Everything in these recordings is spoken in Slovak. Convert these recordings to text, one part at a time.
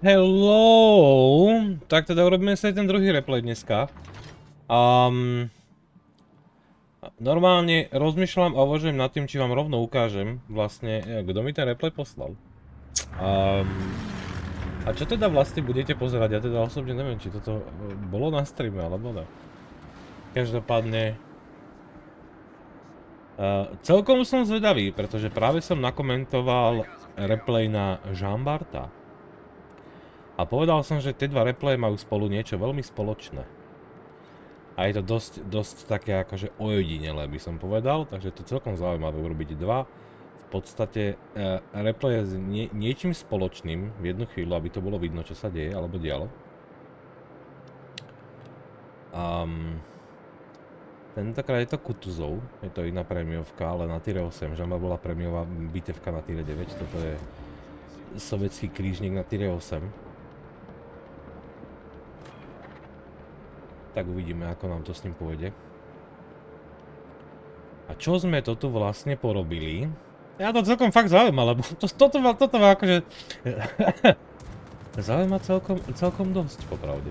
Hello! Tak teda urobíme aj ten druhý replay dneska. Um, normálne rozmýšľam a uvažujem nad tým, či vám rovno ukážem vlastne, e, kto mi ten replay poslal. Um, a čo teda vlastne budete pozerať? Ja teda osobne neviem, či toto e, bolo na streame alebo ne. Každopádne... Uh, celkom som zvedavý, pretože práve som nakomentoval replay na Jean Barta. A povedal som, že tie dva replaye majú spolu niečo veľmi spoločné. A je to dosť, dosť také akože ojedinelé by som povedal, takže to celkom zaujímavé urobiť dva v podstate uh, replaye s nie, niečím spoločným v jednu chvíľu, aby to bolo vidno, čo sa deje alebo dialo. Um, tentokrát je to Kutuzov, je to iná prémiovka, ale na Tyre 8, že bola prémiová bitevka na Tyre 9, toto je sovietský krížnik na Tyre 8. tak uvidíme, ako nám to s ním pôjde. A čo sme to tu vlastne porobili? Ja to celkom fakt zaujíma, lebo to, toto, ma, toto ma akože... zaujíma celkom, celkom dosť, popravde.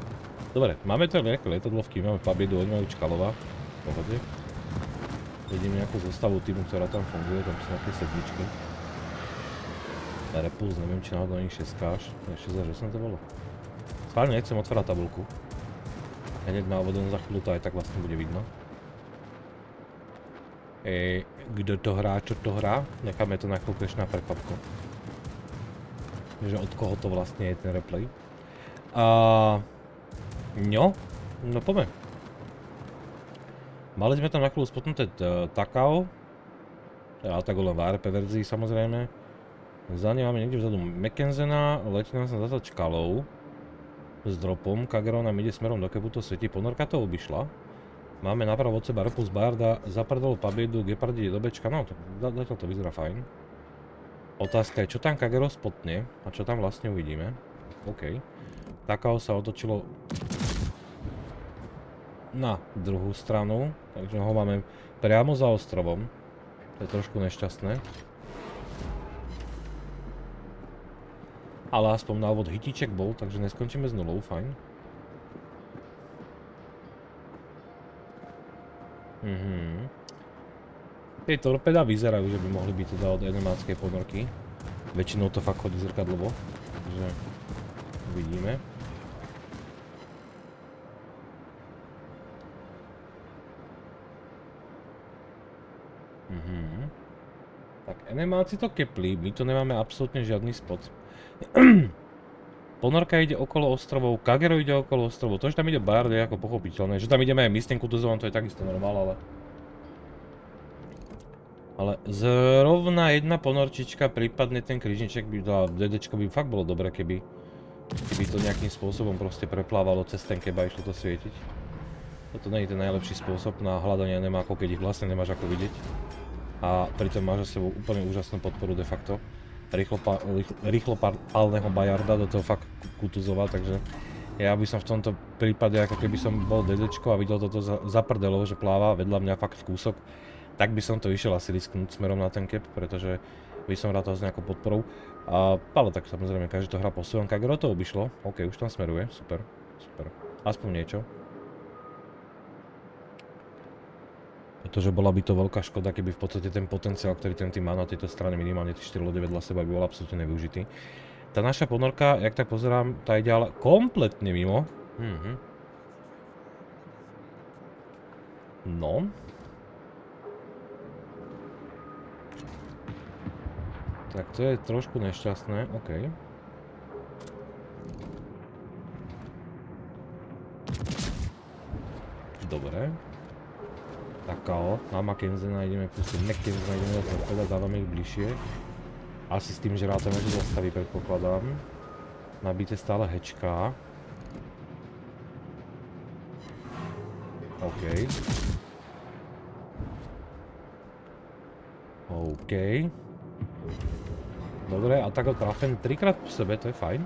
Dobre, máme tu nejaké letadlovky, máme Pabiedu, oni majú Čkalova. Pohode. Vidím nejakú zostavu týmu, ktorá tam funguje, tam sú nejaké sedmičky. Repuls, neviem, či náhodou není 6 Ešte za 8 to bolo. Spálne nechcem otvárať tabulku. Hneď na úvodom za chvíľu to aj tak vlastne bude vidno. E, kto to hrá, čo to hrá, necháme to na chvíľku ešte na prekvapko. Že od koho to vlastne je ten replay. A... No, no poďme. Mali sme tam na chvíľu spotnuté Takao. Ja tak len v ARP verzii samozrejme. Za ne máme niekde vzadu Mackenzena, letí nám sa zase Čkalov s dropom. Kagero nám ide smerom do kebu to svieti. Ponorka to obišla. Máme napravo od seba Repus Barda, zaprdol Pabiedu, Gepard ide do bečka. No, zatiaľ to vyzerá fajn. Otázka je, čo tam Kagero spotne a čo tam vlastne uvidíme. OK. Takao sa otočilo na druhú stranu, takže ho máme priamo za ostrovom. To je trošku nešťastné. Ale aspoň na úvod hitíček bol, takže neskončíme s nulou, fajn. Mhm. Tie torpeda vyzerajú, že by mohli byť teda od enemáckej ponorky. Väčšinou to fakt chodí zrkadlovo, takže uvidíme. Mhm. Tak, enemáci to kepli, my tu nemáme absolútne žiadny spot. Ponorka ide okolo ostrovov, Kagero ide okolo ostrovov, to, že tam ide Bard je ako pochopiteľné, že tam ideme aj s tým Kutuzovom, to je takisto normál, ale... Ale zrovna jedna ponorčička, prípadne ten križniček by dala, DDčko by fakt bolo dobre, keby... Keby to nejakým spôsobom proste preplávalo cez ten keba a išlo to svietiť. Toto nie je ten najlepší spôsob na hľadanie nemákov, keď ich vlastne nemáš ako vidieť. A pritom máš za sebou úplne úžasnú podporu de facto rýchlopálneho Bajarda do toho fakt Kutuzova, takže ja by som v tomto prípade, ako keby som bol dedečko a videl toto zaprdelo, že pláva vedľa mňa fakt kúsok, tak by som to išiel asi risknúť smerom na ten cap, pretože by som rátal s nejakou podporou. A, ale tak samozrejme, každý to hrá po svojom. Kagero to obišlo, OK, už tam smeruje, super, super. Aspoň niečo. Pretože bola by to veľká škoda, keby v podstate ten potenciál, ktorý ten tým má na tejto strane, minimálne tie 4 lode vedľa seba, by bol absolútne nevyužitý. Tá naša ponorka, jak tak pozerám, tá ide ale kompletne mimo. Mhm. No. Tak to je trošku nešťastné, OK. Dobre. Takao, na Mackenzena ideme pustiť Mackenzena, ideme do torpeda, dávame ich bližšie. Asi s tým, že rátame, že zastaví, predpokladám. Nabíte stále hečka. OK. OK. Dobre, a tak ho trafem trikrát po sebe, to je fajn.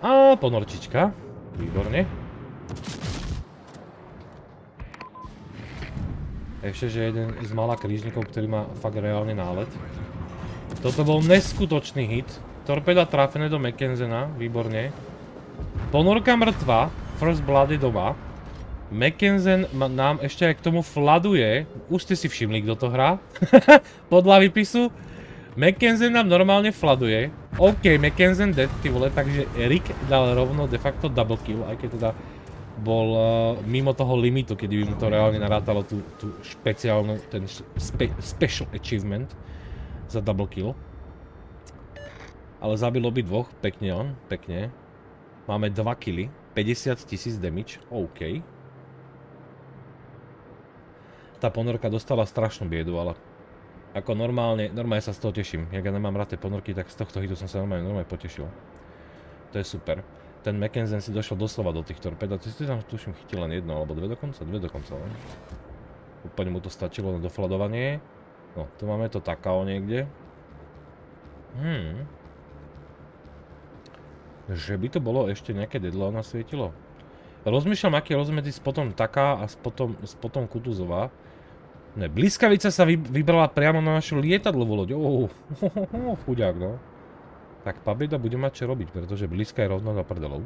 A ponorčička. Výborne. Ešte, že jeden z malá krížnikov, ktorý má fakt reálne nálet. Toto bol neskutočný hit. torpeda trafené do Mackenzena, výborne. Ponorka mŕtva, First Blood je doma. Mackenzen nám ešte aj k tomu fladuje. Už ste si všimli, kto to hrá. Podľa výpisu. Mackenzen nám normálne fladuje. OK, Mackenzen dead, ty vole, takže Rick dal rovno de facto double kill, aj keď teda bol uh, mimo toho limitu, kedy by mu to reálne narátalo tú, tú špeciálnu, ten spe, special achievement za double kill. Ale zabil obi dvoch, pekne on, pekne. Máme 2 killy, 50 tisíc damage, OK. Tá ponorka dostala strašnú biedu, ale ako normálne, normálne sa z toho teším. Jak ja nemám rád tie ponorky, tak z tohto hitu som sa normálne, normálne potešil. To je super. Ten Mackenzen si došiel doslova do tých torped a ty si tam tuším chytil len jedno, alebo dve dokonca? Dve dokonca, len. Úplne mu to stačilo na dofladovanie. No, tu máme to takao niekde. Hmm. Že by to bolo ešte nejaké dedlo nasvietilo. Rozmýšľam, aký je rozmedzi spotom taká a spotom, spotom Kutuzová. Ne, bliskavica sa vy, vybrala priamo na našu lietadlovú loď. Oh, oh, chudák, no. Tak Pabeda bude mať čo robiť, pretože blízka je rovno za prdelou.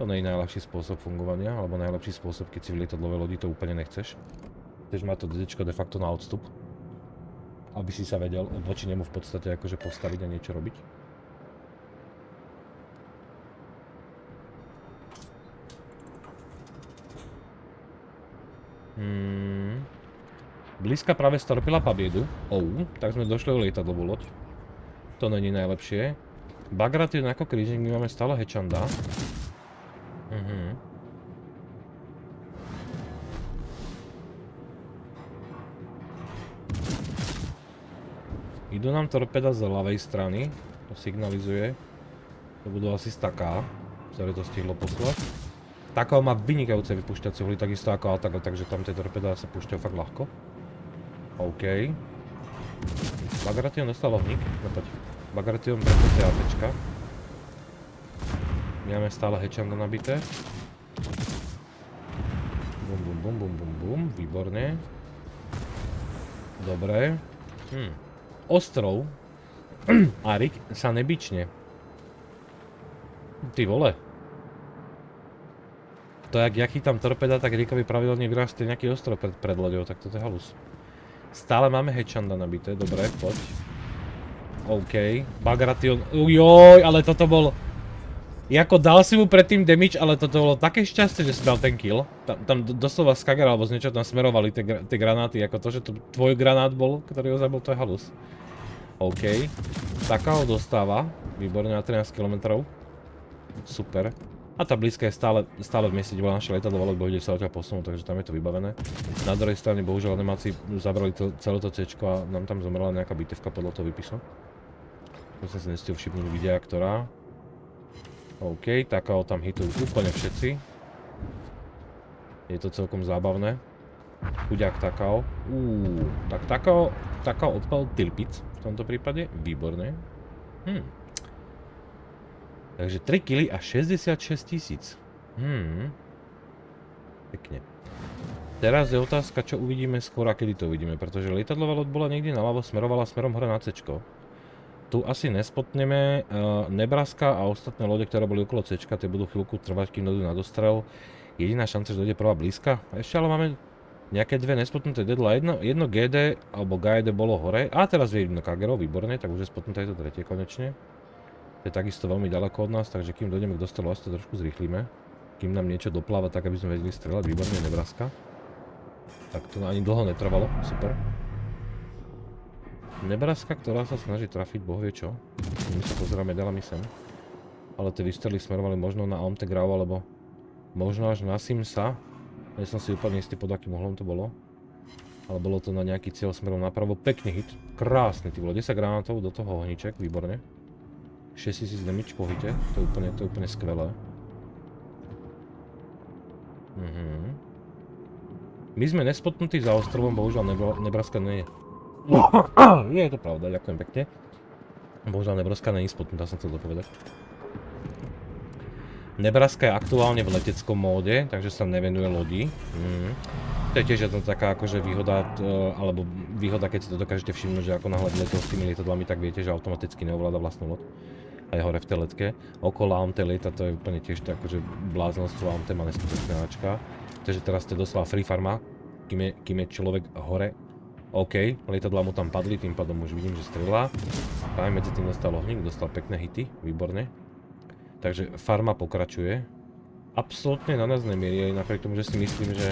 To nie je najľahší spôsob fungovania, alebo najlepší spôsob, keď si v lietadlovej lodi to úplne nechceš. Chceš mať to DDčko de facto na odstup. Aby si sa vedel voči nemu v podstate akože postaviť a niečo robiť. Hmm. Blízka práve storpila pabiedu. Oh, tak sme došli o lietadlovú loď. To není najlepšie. Bagrat je ako krížnik, my máme stále hečanda. Mhm. Idú nám torpeda z ľavej strany. To signalizuje. To budú asi staká, ktoré to stihlo poslať. Takao má vynikajúce vypúšťacie uhly, takisto ako Atago, takže tam tie torpeda sa púšťajú fakt ľahko. OK. Bagration dostal ohník. No Bagration berte TAPčka. Máme stále hečanda nabité. Bum, bum, bum, bum, bum, bum. Výborne. Dobre. Hm. Ostrov. Arik sa nebične. Ty vole. To jak ja chytám torpeda, tak Rikovi pravidelne vyrastie nejaký ostrov pred, pred loďou, tak toto je halus. Stále máme Hečanda nabité, dobre, poď. OK, Bagration, ujoj, ale toto bol... Jako dal si mu predtým damage, ale toto bolo také šťastie, že si dal ten kill. Tam, tam doslova skager alebo z niečo tam smerovali tie granáty, ako to, že to tvoj granát bol, ktorý ho zabil, to je halus. OK. Takao dostáva, výborne na 13 km. Super. A tá blízka je stále, stále v mieste, kde bola naša letadlo, lebo ide sa odtiaľ posunúť, takže tam je to vybavené. Na druhej strane, bohužiaľ, nemáci zabrali to, celé to C a nám tam zomrela nejaká bitevka podľa toho výpisu. To som si nestihol všimnúť videa, ktorá. OK, takao tam hitujú úplne všetci. Je to celkom zábavné. Chuďák Takao. Uuu, tak Takao, Takao odpal Tilpic v tomto prípade. Výborné. Hm. Takže 3 kg a 66 tisíc. Hmm. Pekne. Teraz je otázka, čo uvidíme skôr a kedy to uvidíme, pretože lietadlová loď bola niekde naľavo, smerovala smerom hore na C. Tu asi nespotneme. Uh, Nebraska a ostatné lode, ktoré boli okolo C, tie budú chvíľku trvať, kým dojdú na dostrel. Jediná šanca, že dojde prvá blízka. Ešte ale máme nejaké dve nespotnuté dedla. Jedno, jedno GD alebo GD bolo hore. A teraz je jedno Kagero, výborne, tak už je spotnuté to tretie konečne. To je takisto veľmi ďaleko od nás, takže kým dojdeme k dostelu, asi to trošku zrýchlíme. Kým nám niečo dopláva, tak aby sme vedeli strieľať, výborne Nebraska. Tak to ani dlho netrvalo, super. Nebraska, ktorá sa snaží trafiť, boh vie čo. My sa pozeráme ďalami sem. Ale tie vystrely smerovali možno na Omtegrau, alebo možno až na Simsa. Nie som si úplne istý, pod akým uhlom to bolo. Ale bolo to na nejaký cieľ smerom napravo. Pekný hit, krásny, ty bolo 10 granátov do toho ohniček, výborne. 6000 damage po hite, to je úplne, to je úplne skvelé. Mhm. My sme nespotnutí za ostrovom, bohužiaľ Nebraska nie je. Nie je to pravda, ďakujem pekne. Bohužiaľ Nebraska je spotnutá, som chcel dopovedať. Nebraska je aktuálne v leteckom móde, takže sa nevenuje lodi. Mhm. To je tiež jedna taká akože výhoda, alebo výhoda, keď si to dokážete všimnúť, že ako náhle letel s tými lietadlami, tak viete, že automaticky neovláda vlastnú loď. aj hore v tej letke. Okolo Aunte lieta, to je úplne tiež to akože bláznostvo, Aunte má neskutočná načka. Takže teraz to je doslova free farma, je, kým je človek hore. OK, lietadla mu tam padli, tým pádom už vidím, že strelá. Práve medzi tým dostal ohník, dostal pekné hity, výborne. Takže farma pokračuje. Absolutne na nás nemierí, aj napriek tomu, že si myslím, že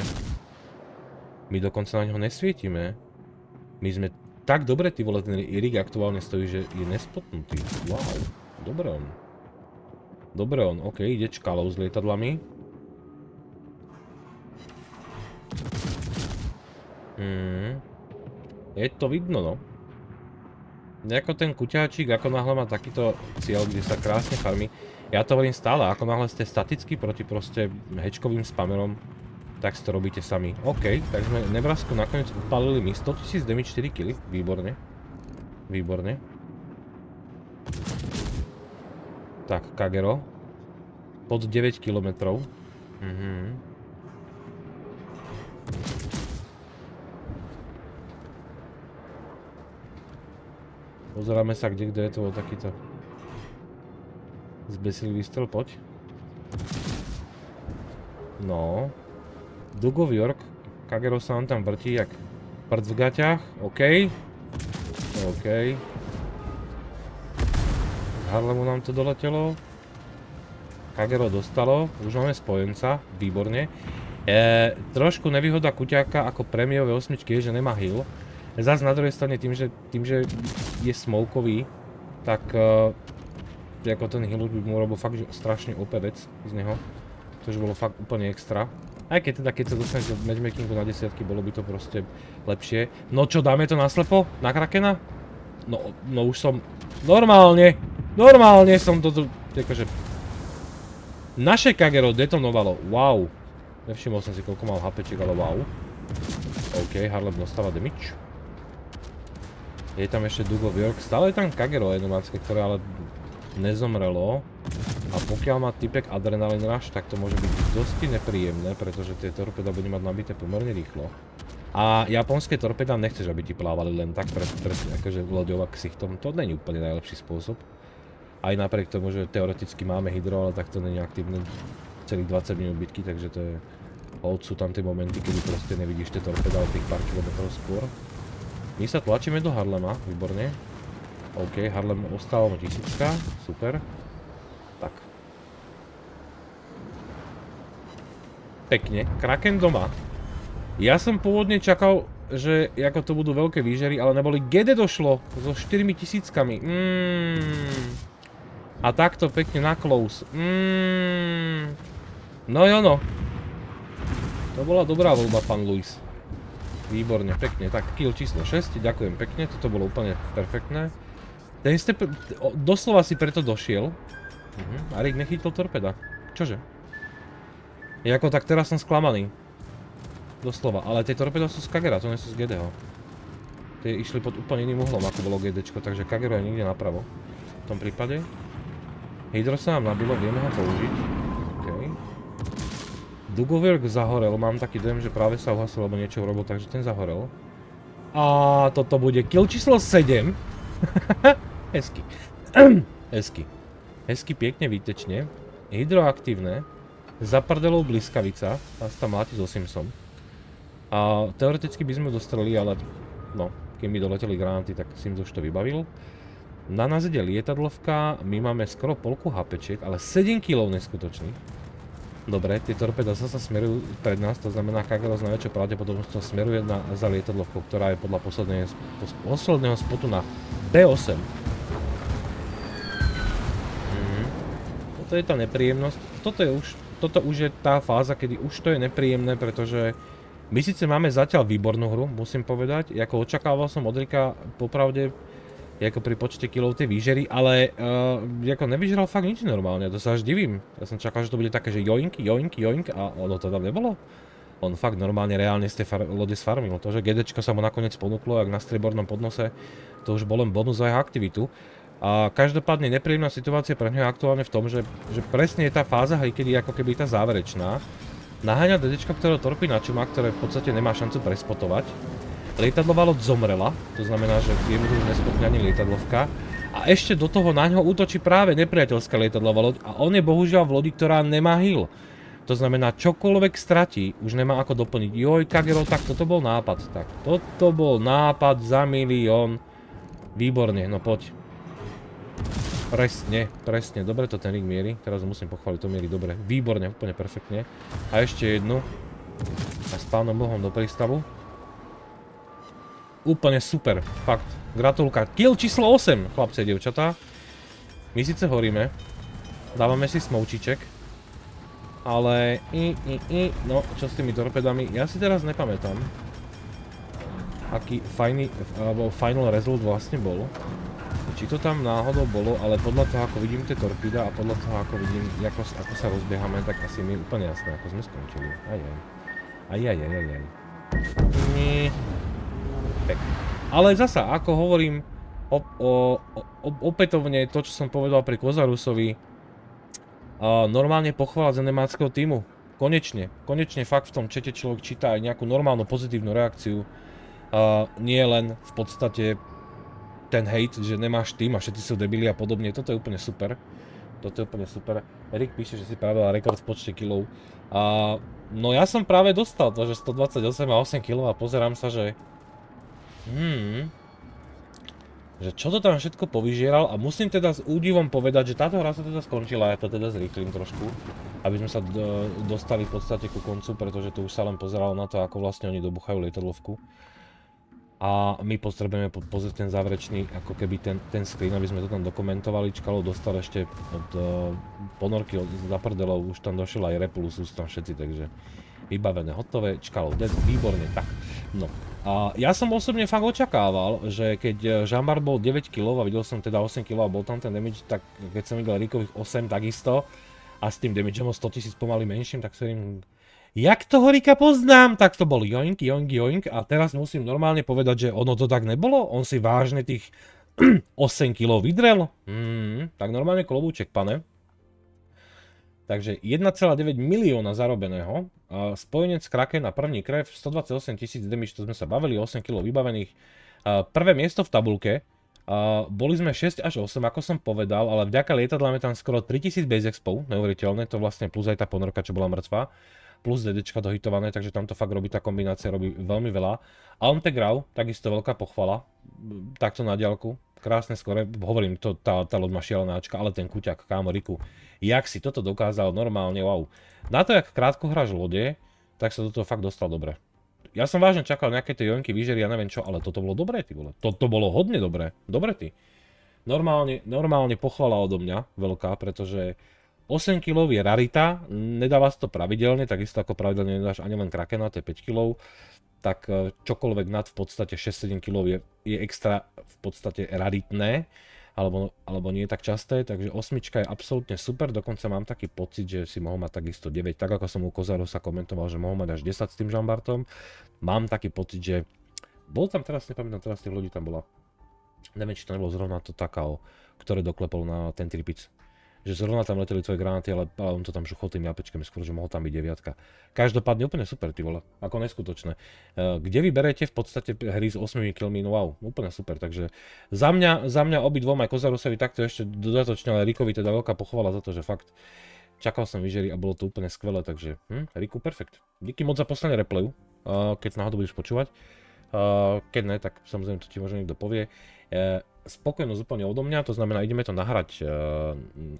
my dokonca na ňo nesvietime. My sme tak dobre, ty vole, ten Irik aktuálne stojí, že je nespotnutý. Wow, dobre on. Dobre on, ok, ide čkalou s lietadlami. Hmm. Je to vidno, no. Nejako ten kuťáčik, ako náhle má takýto cieľ, kde sa krásne farmi. Ja to hovorím stále, ako náhle ste staticky proti proste hečkovým spamerom, tak si to robíte sami. OK, tak sme Nebrasku nakoniec upalili mi 100 000 damage 4 kg. Výborne. Výborne. Tak, Kagero. Pod 9 km. Mhm. Pozeráme sa, kde, kto je to takýto zbesilý výstrel, poď. No. Dugov York. Kagero sa on tam vrtí jak prd v gaťach. OK. OK. Z Harlemu nám to doletelo. Kagero dostalo. Už máme spojenca. Výborne. E, trošku nevýhoda kuťáka ako premiové osmičky je, že nemá heal. Zas na druhej strane tým, že, tým, že je smokový, tak uh, ako ten heal by mu robil fakt strašne OP vec z neho. To už bolo fakt úplne extra. Aj keď teda, keď sa dostaneš do matchmakingu na desiatky, bolo by to proste lepšie. No čo, dáme to naslepo? Na Krakena? No, no už som... Normálne! Normálne som to. Akože... Naše Kagero detonovalo. Wow. Nevšimol som si, koľko mal HPček, ale wow. OK, Harlem dostáva damage. Je tam ešte Dugo York. Stále je tam Kagero jednomácké, ktoré ale nezomrelo. A pokiaľ má typek Adrenalin Rush, tak to môže byť dosti nepríjemné, pretože tie torpeda bude mať nabité pomerne rýchlo. A japonské torpeda nechceš, aby ti plávali len tak pred, pred akože loďova ksichtom. To není úplne najlepší spôsob. Aj napriek tomu, že teoreticky máme hydro, ale tak to není aktívne celých 20 minút bitky, takže to je... Hold sú tam tie momenty, kedy proste nevidíš tie torpeda od tých pár kilometrov skôr. My sa tlačíme do Harlema, výborne. OK, Harlem ostáva mu tisícka, super. Tak. Pekne, Kraken doma. Ja som pôvodne čakal, že ako to budú veľké výžery, ale neboli. Gede došlo so 4 tisíckami. Mm. A takto pekne na close. Mm. No jo no. To bola dobrá voľba, pán Luis. Výborne, pekne. Tak, kill číslo 6, ďakujem pekne, toto bolo úplne perfektné. Ten ste, doslova si preto došiel. Uh Arik nechytil torpeda. Čože? Jako tak teraz som sklamaný. Doslova, ale tie torpeda sú z Kagera, to nie sú z GDho. Tie išli pod úplne iným uhlom, ako bolo GDčko, takže Kagero je niekde napravo. V tom prípade. Hydro sa nám nabilo, vieme ho použiť. Dugovirk zahorel, mám taký dojem, že práve sa uhasil, lebo niečo urobil, takže ten zahorel. A toto bude kill číslo 7. Hezky. Hezky. Hezky, pekne, výtečne. Hydroaktívne. Za prdelou bliskavica. Sa tam mláti so Simsom. A teoreticky by sme dostreli, ale no, kým by doleteli granáty, tak Sims už to vybavil. Na nás ide lietadlovka, my máme skoro polku HPčiek, ale 7 kg neskutočných. Dobre, tie torpeda zase smerujú pred nás, to znamená Kagero s najväčšou pravdepodobnosťou smeruje na, za lietadlovkou, ktorá je podľa posledného spotu na B8. toto je tá nepríjemnosť. Toto, je už, toto už je tá fáza, kedy už to je nepríjemné, pretože my síce máme zatiaľ výbornú hru, musím povedať. Ako očakával som od Rika, popravde, ako pri počte kilov tej výžery, ale uh, ako nevyžeral fakt nič normálne, to sa až divím. Ja som čakal, že to bude také, že joink, joink, joink a ono to tam nebolo. On fakt normálne reálne z tej lode sfarmil. To, že GDčko sa mu nakoniec ponúklo, jak na striebornom podnose, to už bol len bonus za jeho aktivitu. A každopádne nepríjemná situácia pre ňa aktuálne v tom, že, že presne je tá fáza hry, kedy ako keby tá záverečná. Naháňa DDčka, ktorého torpí na čuma, ktoré v podstate nemá šancu prespotovať. Lietadlová loď zomrela, to znamená, že jednoducho nespotne ani lietadlovka. A ešte do toho na ňo útočí práve nepriateľská lietadlová loď a on je bohužiaľ v lodi, ktorá nemá hill. To znamená, čokoľvek stratí, už nemá ako doplniť. Joj, Kagero, tak toto bol nápad. Tak, toto bol nápad za milión. Výborne, no poď. Presne, presne, dobre to ten ring mierí. Teraz musím pochváliť, to mierí dobre. Výborne, úplne perfektne. A ešte jednu. A s pánom Bohom do prístavu. Úplne super, fakt. Gratulka. Kill číslo 8, chlapce devčatá. My síce horíme. Dávame si smoučiček. Ale i, i, i, no, čo s tými torpedami, ja si teraz nepamätám. Aký fajný, alebo final result vlastne bol. Či to tam náhodou bolo, ale podľa toho, ako vidím tie torpida a podľa toho, ako vidím, ako, ako sa rozbiehame, tak asi mi úplne jasné, ako sme skončili. Ajaj. Ajaj, ajaj, ajaj. Nie. Pek. Ale zasa, ako hovorím, o, o, o, opätovne to, čo som povedal pri Kozarusovi, a normálne pochváľať za nemáckého týmu. Konečne, konečne fakt v tom čete človek číta aj nejakú normálnu pozitívnu reakciu. A nie len v podstate ten hate, že nemáš tým a všetci sú debili a podobne. Toto je úplne super. Toto je úplne super. Erik píše, že si pravila rekord v počte kilov. A, no ja som práve dostal to, že 128 a 8 kg a pozerám sa, že... Hmm, že čo to tam všetko povyžieral a musím teda s údivom povedať, že táto hra sa teda skončila, ja to teda zrýchlim trošku, aby sme sa dostali v podstate ku koncu, pretože tu už sa len pozeralo na to, ako vlastne oni dobuchajú lietadlovku. A my potrebujeme pozrieť ten záverečný, ako keby ten, ten screen, aby sme to tam dokumentovali. Čkalo dostal ešte od uh, ponorky od zaprdelov, už tam došiel aj Repulus, sú tam všetci, takže vybavené, hotové, Čkalov dead, výborne, tak. No, a ja som osobne fakt očakával, že keď Žambar bol 9 kg a videl som teda 8 kg a bol tam ten damage, tak keď som videl Rikových 8 takisto a s tým damageom o 100 000 pomaly menším, tak sa im jak toho Rika poznám, tak to bol joink, joink, joink a teraz musím normálne povedať, že ono to tak nebolo, on si vážne tých 8 kg vydrel, hmm, tak normálne klobúček, pane. Takže 1,9 milióna zarobeného. Spojenec Kraken na první krev, 128 tisíc damage, to sme sa bavili, 8 kg vybavených. Prvé miesto v tabulke. Boli sme 6 až 8, ako som povedal, ale vďaka lietadlám je tam skoro 3000 base expo, neuveriteľné, to vlastne plus aj tá ponorka, čo bola mŕtva plus DDčka dohitované, takže tam to fakt robí, tá kombinácia robí veľmi veľa. Almtegrau, takisto veľká pochvala, takto na diálku, krásne skore, hovorím, to, tá, tá loď má šialenáčka, ale ten kuťak, kámo Riku, jak si toto dokázal normálne, wow. Na to, jak krátko hráš lode, tak sa do toho fakt dostal dobre. Ja som vážne čakal nejaké tie jonky, výžery, ja neviem čo, ale toto bolo dobré, ty vole. Toto bolo hodne dobré, dobre ty. Normálne, normálne pochvala odo mňa, veľká, pretože 8 kg je rarita, nedáva sa to pravidelne, takisto ako pravidelne nedáš ani len krakena, to je 5 kg, tak e, čokoľvek nad v podstate 6-7 kg je, je extra v podstate raritné, alebo, alebo nie je tak časté, takže osmička je absolútne super, dokonca mám taký pocit, že si mohol mať takisto 9, tak ako som u Kozaru sa komentoval, že mohol mať až 10 s tým Žambartom, mám taký pocit, že bol tam teraz, nepamätám teraz tých ľudí tam bola, neviem či to nebolo zrovna to Takao, ktoré doklepol na ten tripic, že zrovna tam leteli tvoje granáty, ale, ale on to tam šuchol tými apečkami skôr, že mohol tam byť deviatka. Každopádne úplne super, ty vole, ako neskutočné. Uh, kde vyberete v podstate hry s 8 killmi, no wow, úplne super, takže za mňa, za mňa obidvom aj Kozarusovi takto ešte dodatočne, ale Rikovi teda veľká pochvala za to, že fakt čakal som vyžeri a bolo to úplne skvelé, takže hm, Riku, perfekt. Díky moc za posledné replayu, uh, keď náhodou budeš počúvať. Uh, keď ne, tak samozrejme to ti možno niekto povie. Spokojnosť úplne odo mňa, to znamená, ideme to nahrať uh,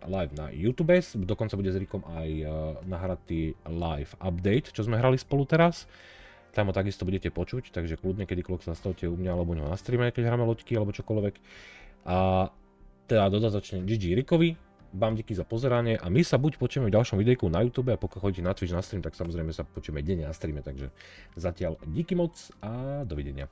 live na YouTube, dokonca bude s Rikom aj uh, nahratý live update, čo sme hrali spolu teraz. Tam ho takisto budete počuť, takže kľudne kedykoľvek sa nastavte u mňa alebo u neho na streame, keď hráme loďky alebo čokoľvek. A teda dodatočne GG Rikovi, vám díky za pozeranie a my sa buď počujeme v ďalšom videjku na YouTube a pokiaľ chodíte na Twitch na stream, tak samozrejme sa počujeme denne na streame, takže zatiaľ díky moc a dovidenia.